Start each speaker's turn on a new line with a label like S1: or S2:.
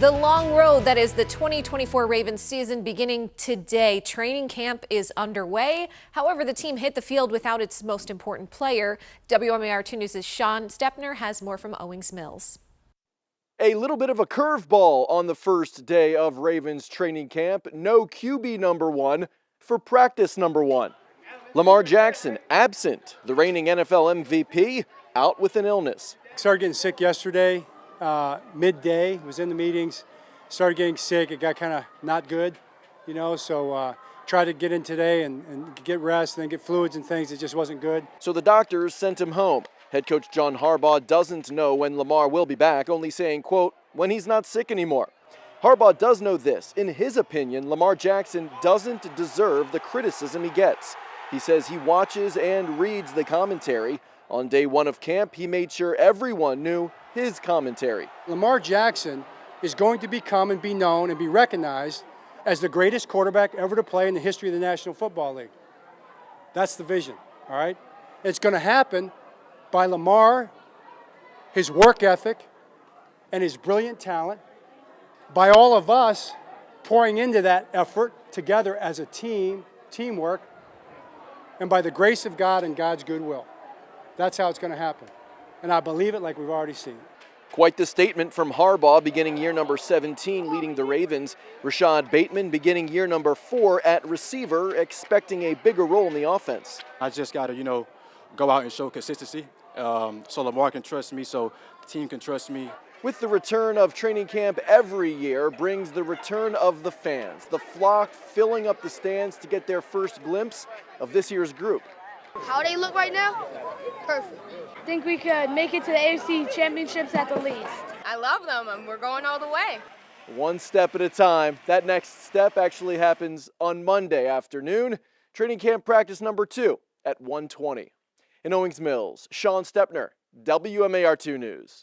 S1: The long road that is the 2024 Ravens season beginning today. Training camp is underway. However, the team hit the field without its most important player. WMAR 2 News' Sean Stepner has more from Owings Mills.
S2: A little bit of a curveball on the first day of Ravens training camp. No QB number one for practice number one. Lamar Jackson absent. The reigning NFL MVP out with an illness.
S3: Started getting sick yesterday uh, midday, was in the meetings, started getting sick. It got kind of not good, you know, so uh, tried to get in today and, and get rest and then get fluids and things. It just wasn't good.
S2: So the doctors sent him home. Head coach John Harbaugh doesn't know when Lamar will be back, only saying, quote, when he's not sick anymore. Harbaugh does know this. In his opinion, Lamar Jackson doesn't deserve the criticism he gets. He says he watches and reads the commentary. On day one of camp, he made sure everyone knew his commentary.
S3: Lamar Jackson is going to become and be known and be recognized as the greatest quarterback ever to play in the history of the National Football League. That's the vision, all right? It's going to happen by Lamar, his work ethic, and his brilliant talent, by all of us pouring into that effort together as a team, teamwork, and by the grace of God and God's goodwill. That's how it's going to happen and I believe it like we've already seen.
S2: Quite the statement from Harbaugh beginning year number 17 leading the Ravens. Rashod Bateman beginning year number four at receiver, expecting a bigger role in the offense.
S4: I just got to, you know, go out and show consistency um, so Lamar can trust me, so the team can trust me.
S2: With the return of training camp every year brings the return of the fans, the flock filling up the stands to get their first glimpse of this year's group.
S5: How they look right now? Perfect.
S6: I Think we could make it to the AFC Championships at the least.
S5: I love them, and we're going all the way.
S2: One step at a time. That next step actually happens on Monday afternoon. Training camp practice number two at 1:20. In Owings Mills, Sean Stepner, WMAR2 News.